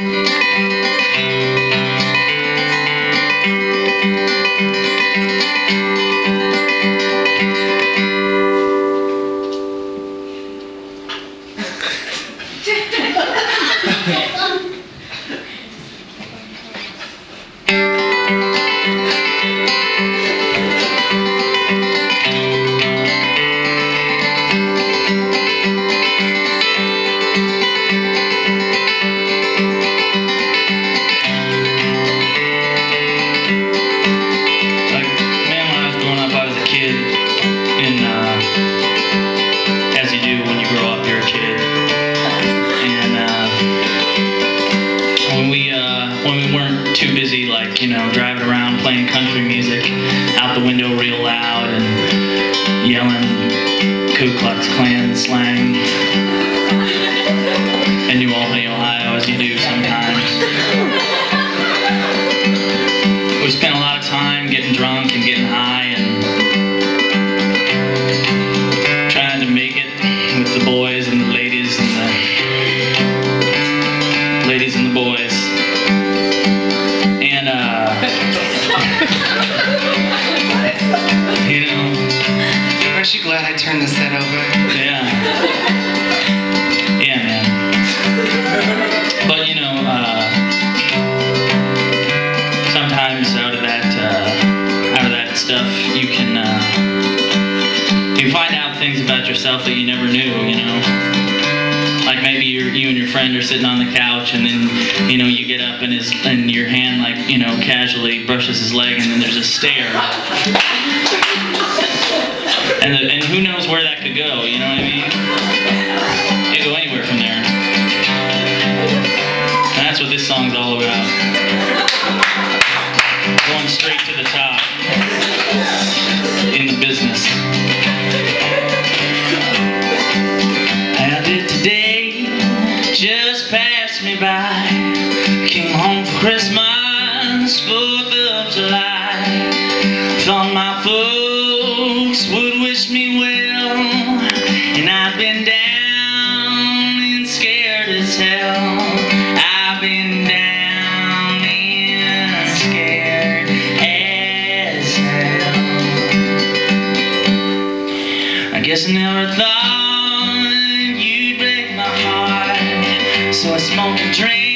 Like, you know, driving around playing country music out the window real loud and yelling Ku Klux Klan slang in New Albany, Ohio, as you do sometimes. Glad I turned the set over? yeah. Yeah, man. But you know, uh, sometimes out of that, uh, out of that stuff, you can, uh, you find out things about yourself that you never knew. You know, you and your friend are sitting on the couch, and then you know you get up and his and your hand like you know casually brushes his leg, and then there's a stare. And, the, and who knows where that could go, you know what I mean? Christmas, 4th of July. Thought my folks would wish me well, and I've been down and scared as hell. I've been down and scared as hell. I guess I never thought you'd break my heart, so I smoke and drink